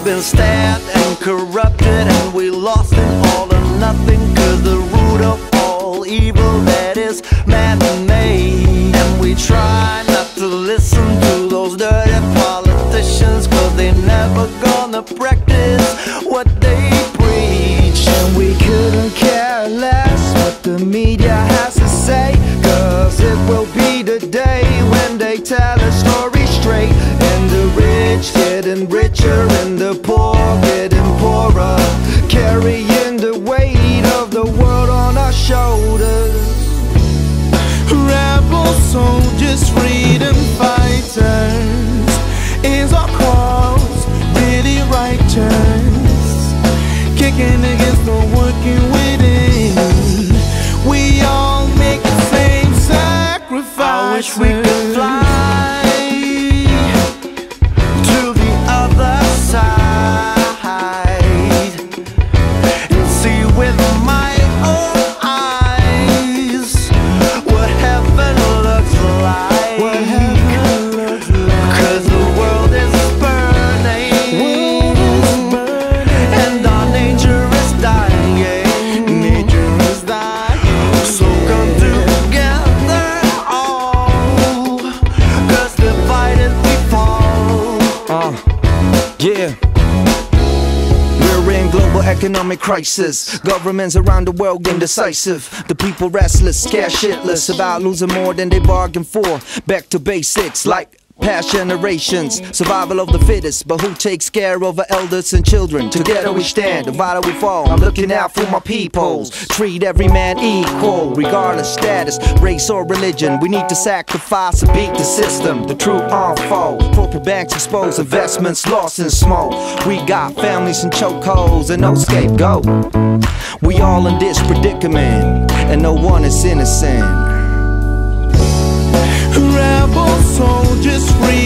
We've been stabbed and corrupted and we lost it all or nothing Cause the root of all evil that is man-made And we try not to listen to those dirty politicians Cause they never gonna practice what they preach. And we couldn't care less what the media has to say Cause it will be the day global economic crisis. Governments around the world indecisive. The people restless, scared shitless about losing more than they bargained for. Back to basics like past generations. Survival of the fittest, but who takes care of our elders and children? Together we stand, divided we fall. I'm looking out for my peoples. Treat every man equal, regardless status, race or religion. We need to sacrifice and beat the system. The true unfold. Corporate banks exposed, investments lost in smoke. We got families in chokeholds and no scapegoat. We all in this predicament, and no one is innocent. Wish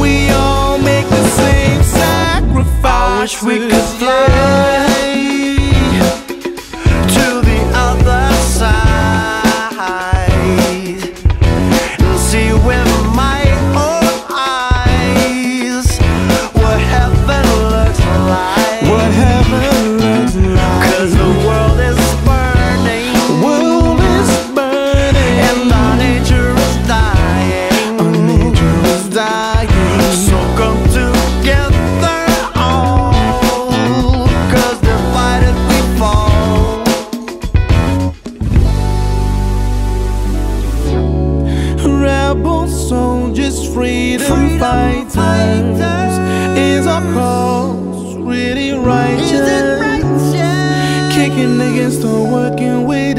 we all make the same sacrifice we could fly looks. What heaven looks like Cause the world is burning world is burning and my nature is dying. So come together all, cause they're we fall. Rebel soldiers, freedom from fighting, is our nature is dying. Is dying So come together all Cause divided we fall Rebel soldiers, freedom, fighters, is our cause really righteous? Kicking against the working within.